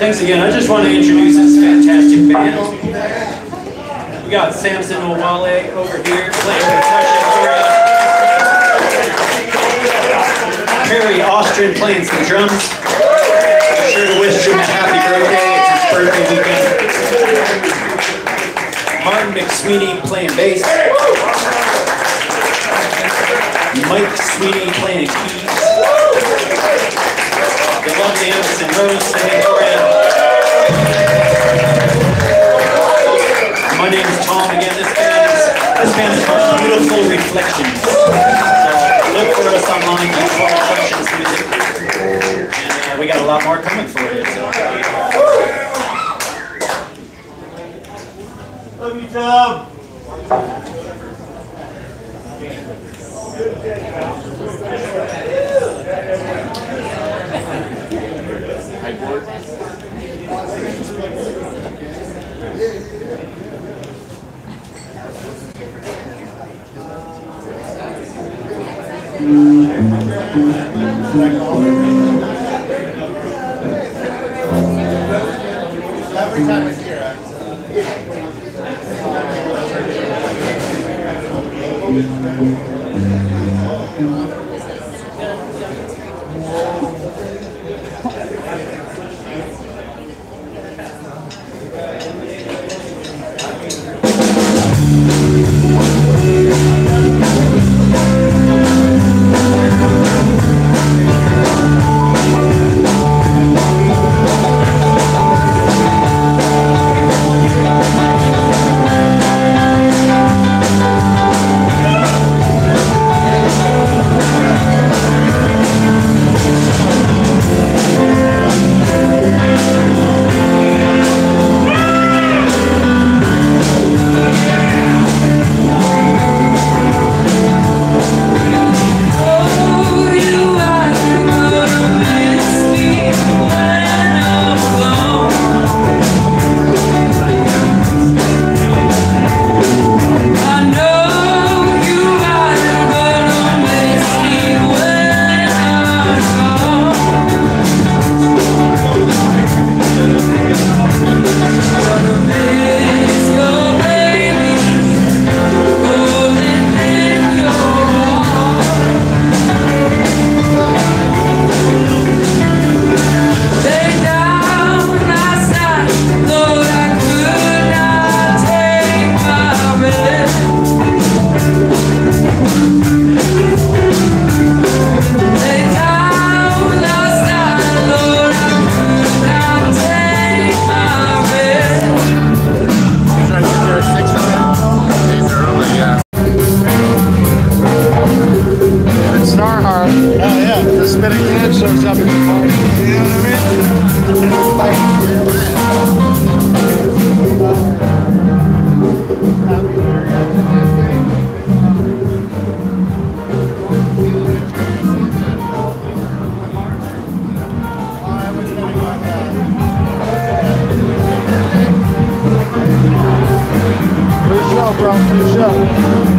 thanks again. I just want to introduce this fantastic band. We got Samson Owale over here playing percussion for us. Harry Ostrin playing some drums. Be sure to wish him a happy birthday. It's his birthday weekend. Martin McSweeney playing bass. Mike Sweeney playing keys. The lovely Emerson Rose singing for. My name is Tom again. This band is, this band is called Beautiful Reflections. So look for us online, Beautiful Reflections Music. And uh, we got a lot more coming for you. So. Love you, Tom. Every time it's here, I- spinning cat shows up. You know what I mean? The show, bro. The show.